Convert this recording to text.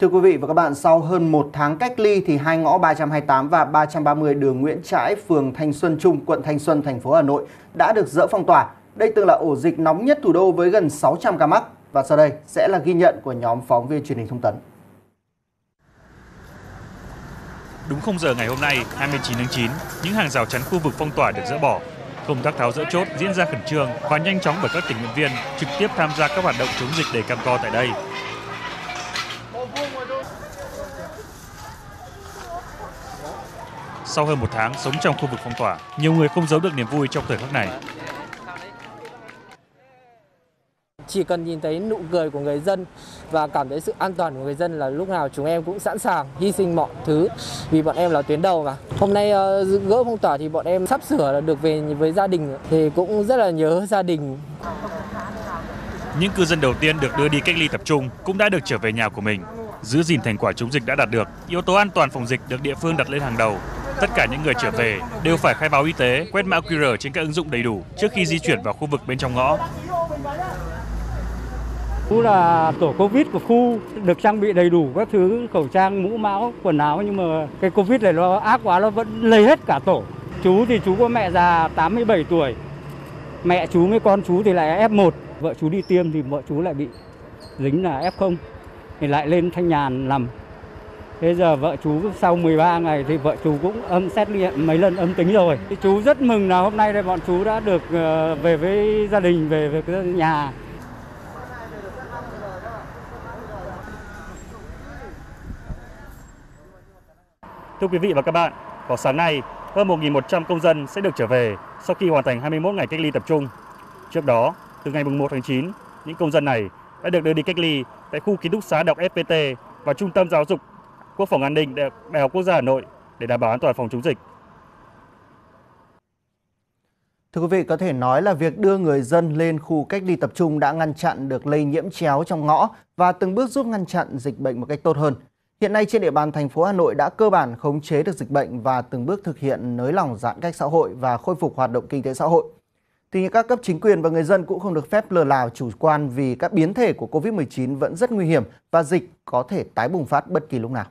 Thưa quý vị và các bạn, sau hơn một tháng cách ly thì hai ngõ 328 và 330 đường Nguyễn Trãi, phường Thanh Xuân Trung, quận Thanh Xuân, thành phố Hà Nội đã được dỡ phong tỏa. Đây từng là ổ dịch nóng nhất thủ đô với gần 600 ca mắc. Và sau đây sẽ là ghi nhận của nhóm phóng viên truyền hình thông tấn. Đúng không giờ ngày hôm nay, 29 tháng 9, những hàng rào chắn khu vực phong tỏa được dỡ bỏ. Công tác tháo dỡ chốt diễn ra khẩn trương và nhanh chóng bởi các tình nguyện viên trực tiếp tham gia các hoạt động chống dịch đầy cam go tại đây. Sau hơn một tháng sống trong khu vực phong tỏa, nhiều người không giấu được niềm vui trong thời khắc này. Chỉ cần nhìn thấy nụ cười của người dân và cảm thấy sự an toàn của người dân là lúc nào chúng em cũng sẵn sàng hy sinh mọi thứ vì bọn em là tuyến đầu mà. Hôm nay uh, gỡ phong tỏa thì bọn em sắp sửa được về với gia đình thì cũng rất là nhớ gia đình. Những cư dân đầu tiên được đưa đi cách ly tập trung cũng đã được trở về nhà của mình. Giữ gìn thành quả chống dịch đã đạt được, yếu tố an toàn phòng dịch được địa phương đặt lên hàng đầu Tất cả những người trở về đều phải khai báo y tế, quét mã QR trên các ứng dụng đầy đủ trước khi di chuyển vào khu vực bên trong ngõ. Khu là tổ Covid của khu được trang bị đầy đủ các thứ khẩu trang, mũ máu, quần áo nhưng mà cái Covid này nó ác quá nó vẫn lây hết cả tổ. Chú thì chú có mẹ già 87 tuổi. Mẹ chú với con chú thì lại F1, vợ chú đi tiêm thì vợ chú lại bị dính là F0 thì lại lên Thanh Nhàn làm. Thế giờ vợ chú sau 13 ngày thì vợ chú cũng âm xét nghiệm mấy lần âm tính rồi. Thì chú rất mừng là hôm nay đây bọn chú đã được ờ, về với gia đình, về với cái nhà. Thưa quý vị và các bạn, vào sáng nay, hơn 1.100 công dân sẽ được trở về sau khi hoàn thành 21 ngày cách ly tập trung. Trước đó, từ ngày 1 tháng 9, những công dân này đã được đưa đi cách ly tại khu ký túc xá đọc FPT và Trung tâm Giáo dục Quốc phòng an ninh Đại học Quốc gia Hà Nội để đảm bảo an toàn phòng chống dịch. Thưa quý vị, có thể nói là việc đưa người dân lên khu cách ly tập trung đã ngăn chặn được lây nhiễm chéo trong ngõ và từng bước giúp ngăn chặn dịch bệnh một cách tốt hơn. Hiện nay trên địa bàn thành phố Hà Nội đã cơ bản khống chế được dịch bệnh và từng bước thực hiện nới lỏng giãn cách xã hội và khôi phục hoạt động kinh tế xã hội. Tuy nhiên các cấp chính quyền và người dân cũng không được phép lờ là chủ quan vì các biến thể của Covid-19 vẫn rất nguy hiểm và dịch có thể tái bùng phát bất kỳ lúc nào.